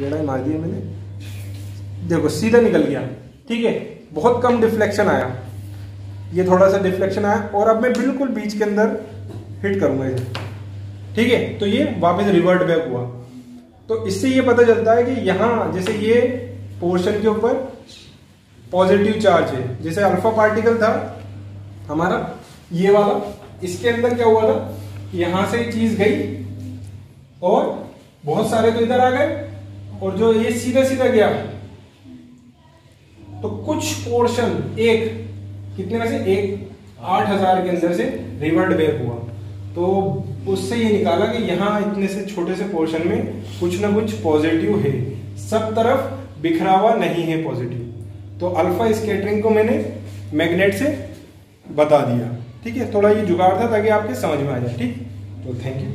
टेढ़ा मार दिया मैंने। देखो, सीधा निकल गया। ठीक है? बहुत कम डिफ्लेक्शन आया। ये थोड़ा सा डिफ्लेक्शन आया और अब मैं बिल्कुल बीच के अंदर हिट करूँगा इसे। ठीक है? तो ये वापस रिवर्ट बैक हुआ। तो इससे ये पता चलता है कि यहाँ, जैसे ये पोर्शन के ऊपर पॉजिटिव चार्ज है। जैसे अल्फ़ा पार्टिकल था, हमारा, ये वाला, इसके अंदर क्या हुआ था? यहाँ से चीज़ गई और बहुत सारे तो इधर आ गए। और जो ये सीधा सीधा गया तो कुछ पोर्शन एक, कितने में से? एक, आठ हज़ार के अंदर से रिवर्ट बैक हुआ। तो उससे ये निकाला कि यहाँ इतने से छोटे से पोर्शन में कुछ ना कुछ पॉजिटिव है। सब तरफ़ बिखरा हुआ नहीं है पॉजिटिव तो अल्फ़ा स्केटरिंग को मैंने मैग्नेट से बता दिया। ठीक है, थोड़ा ये जुगाड़ था ताकि आपके समझ में आ जाए। ठीक? तो थैंक यू